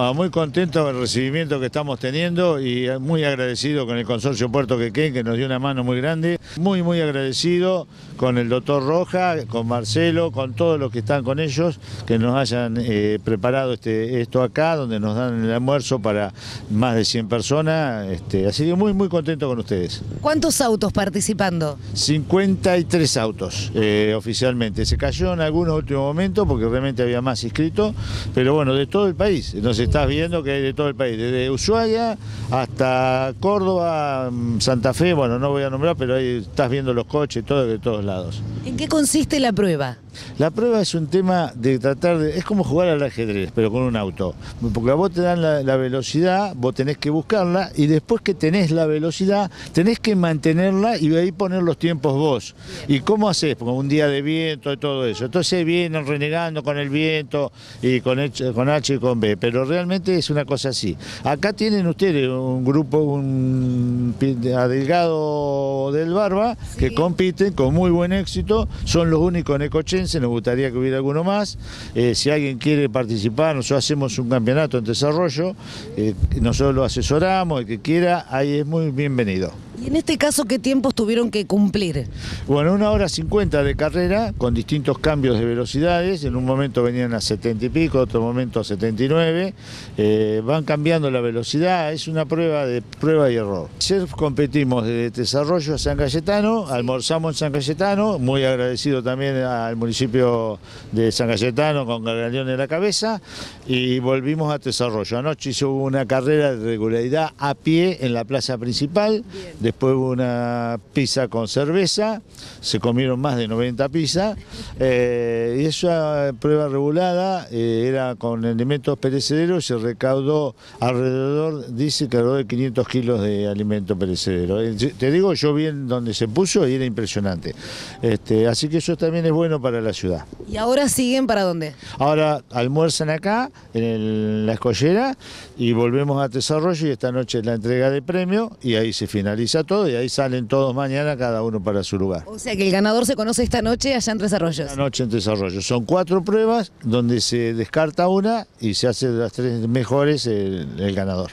Ah, Muy contento del recibimiento que estamos teniendo y muy agradecido con el consorcio Puerto Quequén que nos dio una mano muy grande. Muy, muy agradecido con el doctor Roja, con Marcelo, con todos los que están con ellos, que nos hayan eh, preparado este, esto acá, donde nos dan el almuerzo para más de 100 personas. Este, así que muy, muy contento con ustedes. ¿Cuántos autos participando? 53 autos eh, oficialmente. Se cayó en algunos últimos momentos porque realmente había más inscritos, pero bueno, de todo el país. Nos estás viendo que hay de todo el país, desde Ushuaia hasta Córdoba, mm, Santa Fe, bueno, no voy a nombrar, pero ahí estás viendo los coches, todo de todos lados. ¿En qué consiste la prueba? La prueba es un tema de tratar de. Es como jugar al ajedrez, pero con un auto. Porque a vos te dan la, la velocidad, vos tenés que buscarla y después que tenés la velocidad, tenés que mantenerla y ahí poner los tiempos vos. ¿Y cómo haces? Porque un día de viento y todo eso. Entonces vienen renegando con el viento y con H, con H y con B. Pero realmente es una cosa así. Acá tienen ustedes un grupo, un adelgado del Barba, que compiten con muy buen éxito. Son los únicos en Nos gustaría que hubiera alguno más. Eh, si alguien quiere participar, nosotros hacemos un campeonato en desarrollo, eh, nosotros lo asesoramos, el que quiera, ahí es muy bienvenido. Y en este caso, ¿qué tiempos tuvieron que cumplir? Bueno, una hora cincuenta de carrera con distintos cambios de velocidades. En un momento venían a 70 y pico, otro momento a 79. Eh, van cambiando la velocidad. Es una prueba de prueba y error. Ayer competimos de desarrollo a San Cayetano, almorzamos en San Cayetano, muy agradecido también al municipio de San Cayetano con Gargaleón en la cabeza y volvimos a desarrollo. Anoche hizo una carrera de regularidad a pie en la plaza principal. Después hubo una pizza con cerveza, se comieron más de 90 pizzas, eh, y esa prueba regulada eh, era con elementos perecederos, se recaudó alrededor, dice que alrededor de 500 kilos de alimento perecedero. Eh, Te digo, yo vi en donde se puso y era impresionante. Este, así que eso también es bueno para la ciudad. ¿Y ahora siguen para dónde? Ahora almuerzan acá, en el- la escollera, y volvemos a desarrollo y esta noche es la entrega de premio y ahí se finaliza todo y ahí salen todos mañana cada uno para su lugar. O sea que el ganador se conoce esta noche allá en Tres Arroyos. Esta noche en desarrollo. Son cuatro pruebas donde se descarta una y se hace de las tres mejores el- el ganador.